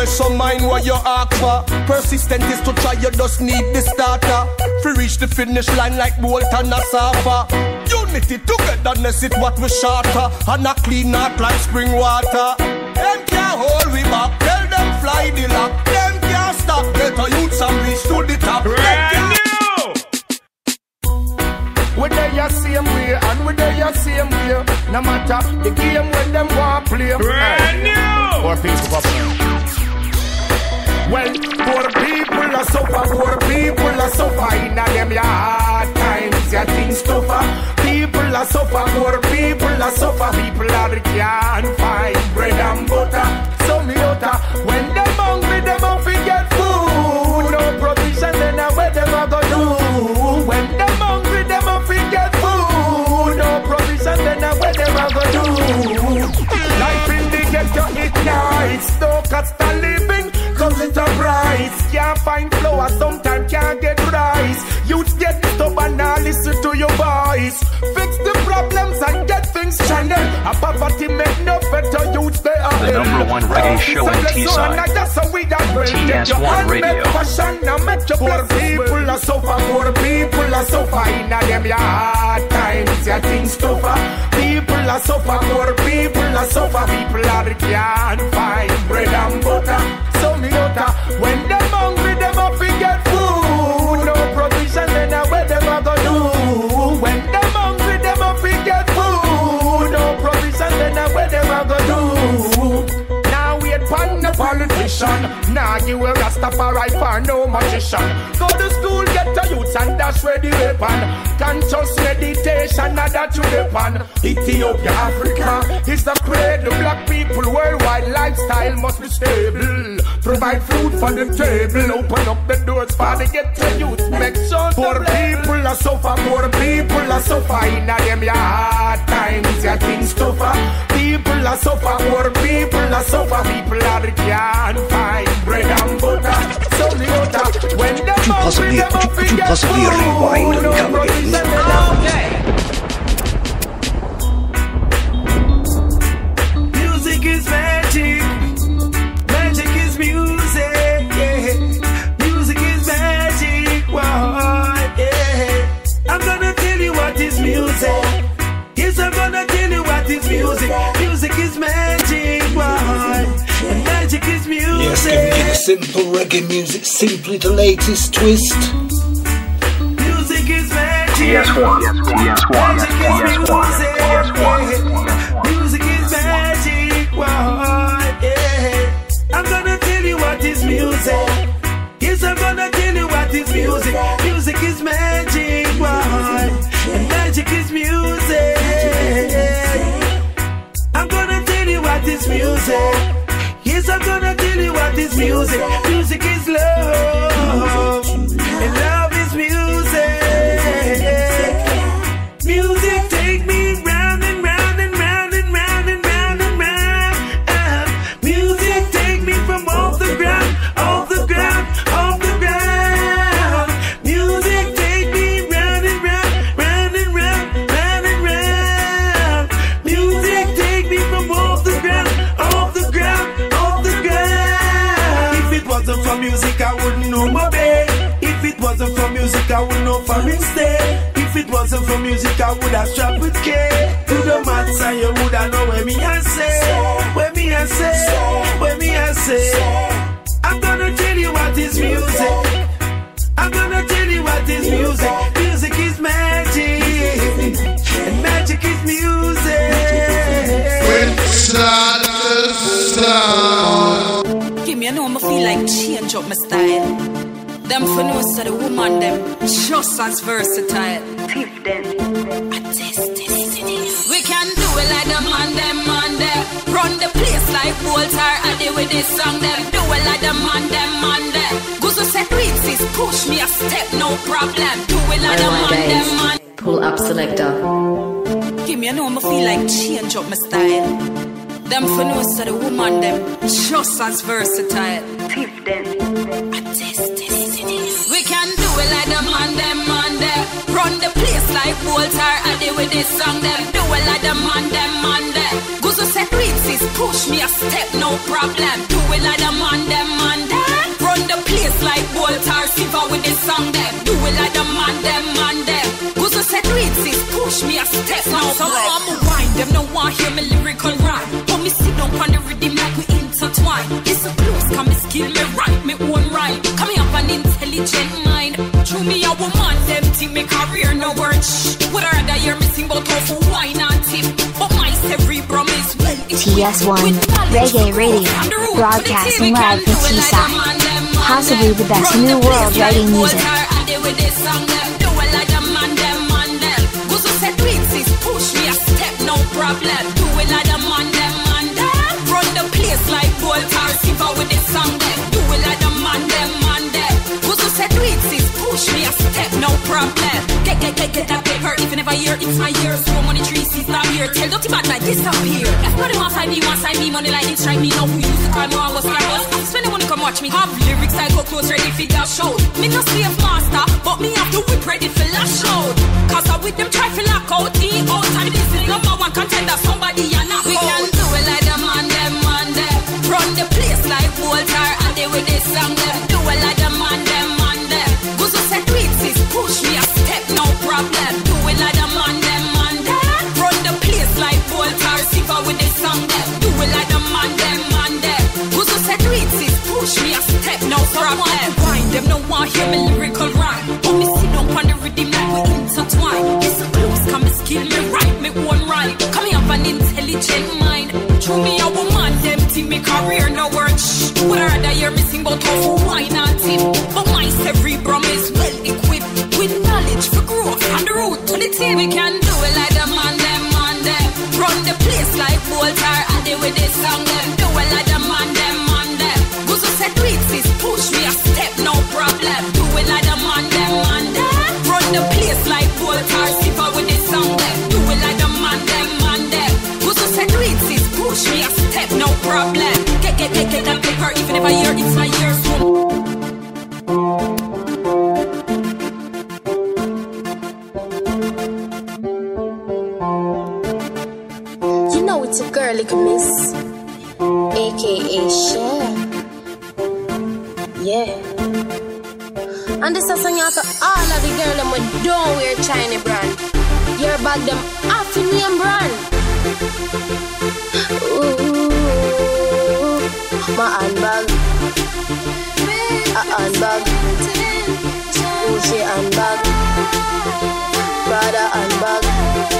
flesh or mind what you ask for. Persistent is to try, you just need the starter. Free reach the finish line like Bolt and a Safa. Unity, togetherness is what we shorter. And a clean heart like spring water. Them can't hold we back, tell them fly the lock. Them can't stop, get a youth and reach to the top. Them can't We there your same way and we there your same way. No matter the game when them want play. Brand new. People up Well, poor people are suffer, poor people are suffer in a them hard times, your things tougher. People are suffer, poor people are suffer, people are can't find bread and butter. So me utter, when them hungry, them up get food. No provision, then where them a go do? When them hungry, them up get food. No provision, then where them a go do? Life in the ghetto it nice, no cost of living comes with a price. Can't find flour, sometimes can't get rice. Youths get stubborn, now listen to your voice. Fix the problems and get things channel. A poverty make no better youths they are. The number one reggae show in Teesside. TS1 Radio. Fashion, now make your poor people are suffer, poor people are suffer in a them your hard times, your things tougher. People are suffer, poor Now you will Rastafari for no magician. Go to school, get a youth and dash ready weapon. Conscious meditation, now that you depend. Ethiopia, Africa is the cradle. Black people worldwide lifestyle must be stable. Provide food for the table. Open up the doors for the get to youth. Make sure poor people are suffer. Poor people are suffer. In a them your hard times, your things tougher. People are suffer. Poor people are suffer. People are can't find bread and butter. So me utter when them Could you possibly- hungry, them could you- up could you possibly food. rewind and No come again? Is Yes, giving you the simple reggae music, simply the latest twist. Music is magic. TS1. TS1. Magic is TS1. TS1. Music is magic. Wow, yeah. I'm gonna tell you what is music. Yes, I'm gonna tell you what is music. Music is magic. Wow, and magic is music. I'm gonna tell you what is music. I'm gonna tell you what is music. Music is love, wasn't for music, I wouldn't know my babe. If it wasn't for music, I wouldn't know for instead. If it wasn't for music, I would have strapped with care. To the and you would have know where me I say, where me I say, where me I say. I'm gonna tell you what is music. I'm gonna tell you what is music. Music is magic, and magic is music. Give me a know, I feel like change up my style. Them for know so the woman them just as versatile. Tiff them. I test this. We can do it like the man them man them. Run the place like Walter Addy with this song them. Do it like the man them man them. Guzo set sis push me a step, no problem. Do it like the man them man. Pull up selector. Give me a know, I feel like change up my style. Them for know so the woman them just as versatile. Tiff them. I test this. We can do it like the man them man them. Run the place like Walter Addy with this song them. Do it like the man them man them. Guzo set sis push me a step, no problem. Do it like the man, them man, them. Run the place like Walter Silva with this song, them. Do it like the man, them man, them. I said, wait, push me a step, no problem. I'm a wine, them no want hear me lyrical woman, think me career no. Shh, what I rather hear me sing about how for wine and tip. But my cerebrum is well TS1 Reggae Radio, broadcasting live from Teesside. Possibly the best new world reggae music. Get, get, get, that paper, even if I hear it's my year. So money tree sees not here. Tell dirty bad like disappear. Everybody want side me, want side me, money like it strike me. Now who used to call me, I was scammers. Spend the money, come watch me. Have lyrics, I go close, ready for that show. Me no slave master, but me have to whip ready for lash out. Cause I with them try to lock out, E out. And this is number one contender, career no work. What I rather hear me sing about how for wine and tip. But my cerebrum is well equipped with knowledge for growth and the road to the tip. We can do it like the man, them man, them. Run the place like Voltaire and they with this song, Yeah. And this is a song to all of the girls them who don't wear China brand. Your bag them off in name brand. Ooh, my handbag, a handbag, Gucci handbag, Prada handbag.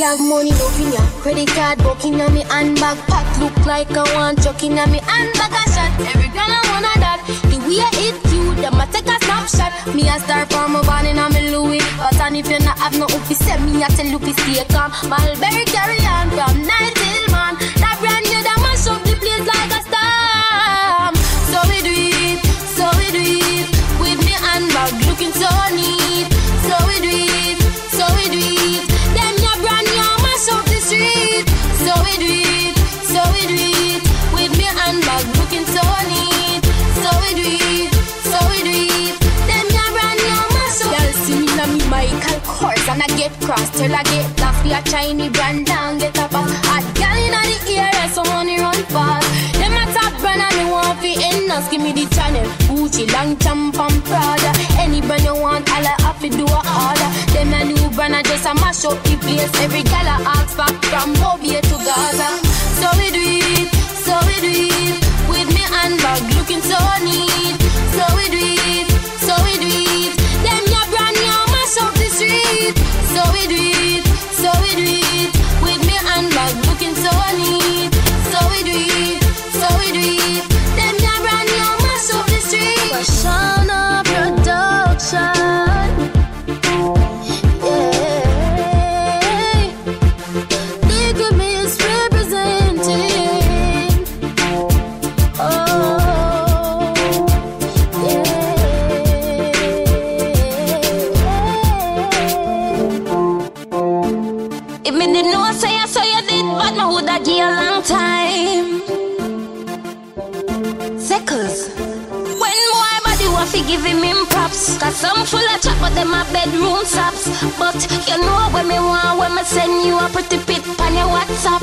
Have money, no finger. Credit card, book at me handbag. Pack look like I want chucking at me handbag. A shot. Every girl I wanna that. The way I hit you, them a take a snapshot. Me a star from a van in a me Louis. But and if you not have no up, you me a tell you, stay calm. My berry carry on from 90. Michael Kors And I get cross till I get lost. Be a Chinese brand down get up a Hot gal inna the area so money run fast. Them a top brand and me want fi end us. Give me the channel. Gucci long jump and Prada. Any brand you want all I have to do a order. Them a new brand I just a mash up the place. Every gal I ask back from Mobile to Gaza. So we do it, So bedroom saps But you know when me want when me send you a pretty pic on your WhatsApp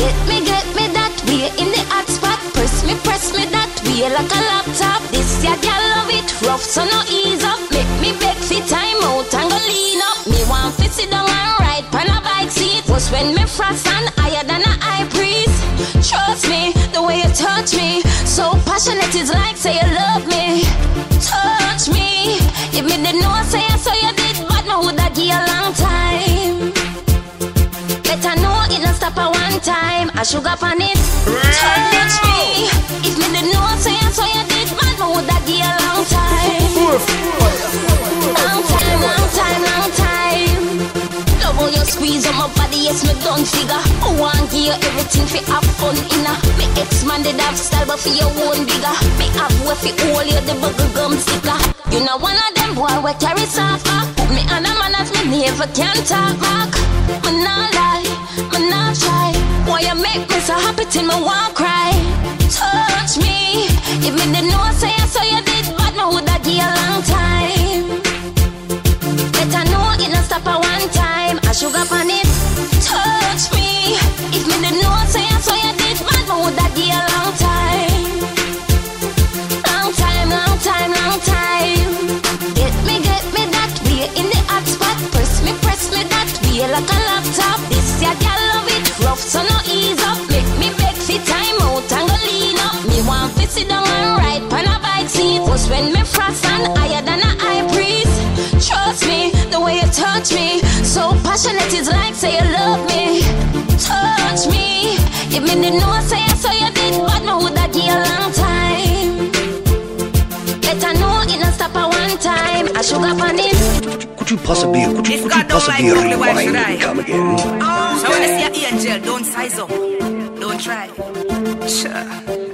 Get me, get me that way in the hot spot. Press me, press me that way like a laptop. This yeah, girl love it rough, so no ease up. Make me beg for time out and go lean up. Me want to sit down and ride pan a bike seat. Was when me frost and higher than a high priest. Trust me, the way you touch me, so passionate it's like say you love I sugar on it. Touch me. If me didn't know say I saw you did, but me woulda give a long time. Long time, long time, long time. Love how you squeeze on my body, yes, me done figure. I want give you everything for have fun inna. Me ex man did have style, but for your own bigger. Me have way for all you the bubble gum sticker. You know one of them boy we carry soft back. Put me on a man as me never can talk back. Me not till my want cry? Touch me, if me didn't when me frost and higher than a high priest. Trust me, the way you touch me, so passionate it's like say you love me. Touch me, if me didn't know say I saw you did, but me woulda give a long time. Better know it don't stop at one time. I sugar on it. Could you possibly, could you, could you God don't possibly like why should I? rewind and come again? So when I see an angel, don't size up. Don't try. Sure.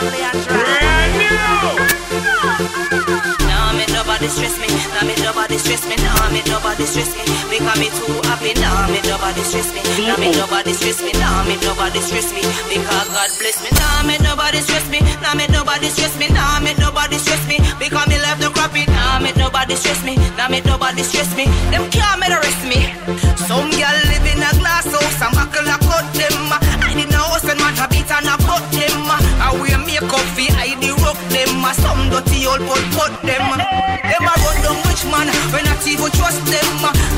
Left them lonely and dry. Now make nobody stress me. Nobody stress me. Nobody stress me. Because me too happy. Nobody stress me. Nobody stress me. Nobody stress me. Because God bless me. Nobody stress me. Nobody stress me. Nobody stress me. Because me left nobody stress me. Nobody stress me. Them can't arrest me. Some girl live in a glass house and buckle hide the rock them. Some dirty old but put them. Them a run down rich man when not even trust them.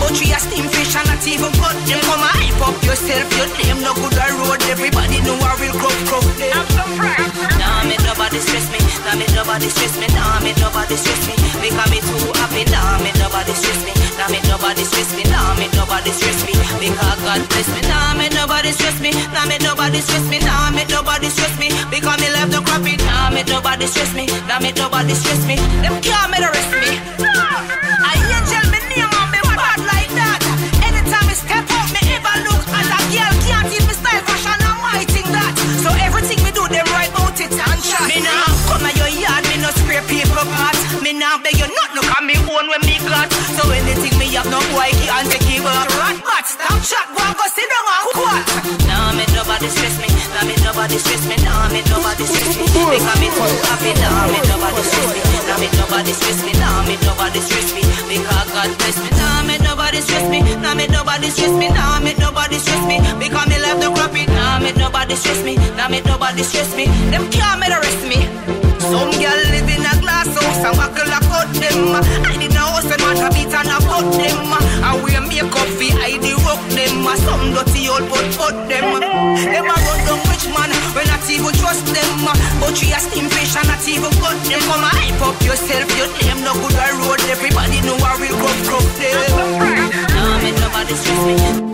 But we a steam fish and not even put them. Come and hype up yourself, your name no good a road. Everybody know I will crop crop them. I'm so proud. Nah, make nobody stress me. Nah, make nobody stress me. Nah, make nobody stress me. Because me too happy. Nah, make nobody stress me. Nah, make nobody stress me. Nah, make nobody stress me. Because God bless me. Nah, make nobody stress me. Nah, make nobody stress me. Nah, make nobody stress me. Because nobody stress me. Nah, make nobody stress me. Them can't make arrest me. Nah, me nobody stress me. Nah, me nobody stress me. Because me too happy. Nah, me nobody stress me. Nah, me nobody stress me. Nah, me nobody stress me. Because God bless me. Nah, me nobody stress me. Nah, me nobody stress me. Nah, me nobody stress me. Because me left the crappy. Nah, me nobody stress me. Nah, me nobody stress me. Them can't make arrest me. Some girl live in a glass house and buckle a cut them. I did know house and want a beat and a put them. I wear makeup fi hide the rock them. Some dirty old but put them. Them a run even trust them. Uh, but we a steam fish and not even cut them. Come and hype up yourself, your name no good a road. Everybody know I will them. Nah, me nobody stress me.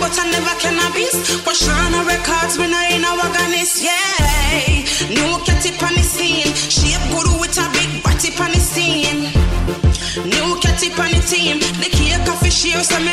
But I never can abuse. Pashana records when I in a wagonist, yeah. New cat tip on the scene. Shape good with a big body on the scene. New cat tip on the team. The cake coffee share, so me